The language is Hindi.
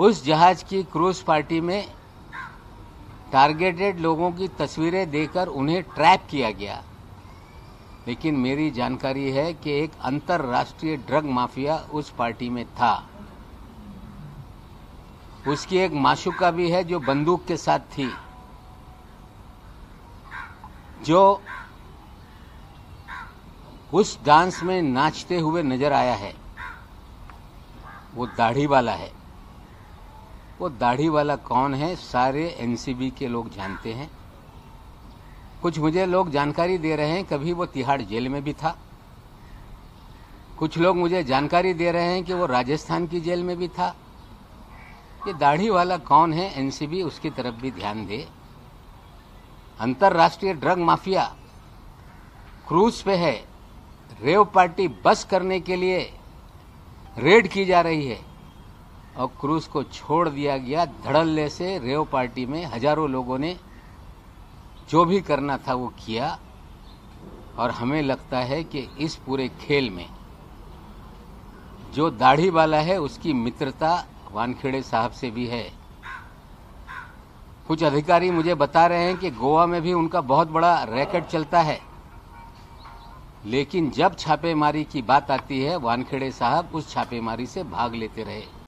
उस जहाज़ की क्रूज पार्टी में टारगेटेड लोगों की तस्वीरें देकर उन्हें ट्रैप किया गया। लेकिन मेरी जानकारी है कि एक अंतर्राष्ट्रीय ड्रग माफिया उस पार्टी में था। उसकी एक माशुका भी है जो बंदूक के साथ थी, जो उस डांस में नाचते हुए नज़र आया है। वो दाढ़ी वाला है। वो दाढ़ी वाला कौन है, सारे एनसीबी के लोग जानते हैं। कुछ मुझे लोग जानकारी दे रहे हैं, कभी वो तिहाड़ जेल में भी था। कुछ लोग मुझे जानकारी दे रहे हैं कि वो राजस्थान की जेल में भी था। ये दाढ़ी वाला कौन है एनसीबी उसकी तरफ़ भी ध्यान दे। अंतर्राष्ट्रीय ड्रग माफिया क्रूज पे है। रेव पार्टी बस करने के लिए रेड की जा रही है। और क्रूज को छोड़ दिया गया। धड़ल्ले से रेव पार्टी में हज़ारों लोगों ने जो भी करना था वो किया। और हमें लगता है कि इस पूरे खेल में जो दाढ़ी वाला है, उसकी मित्रता वानखेड़े साहब से भी है। कुछ अधिकारी मुझे बता रहे हैं कि गोवा में भी उनका बहुत बड़ा रैकेट चलता है। लेकिन जब छापेमारी की बात आती है, वानखेड़े साहब उस छापेमारी से भाग लेते रहे।